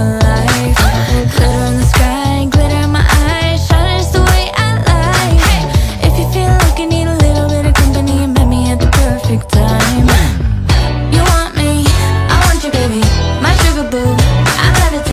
life.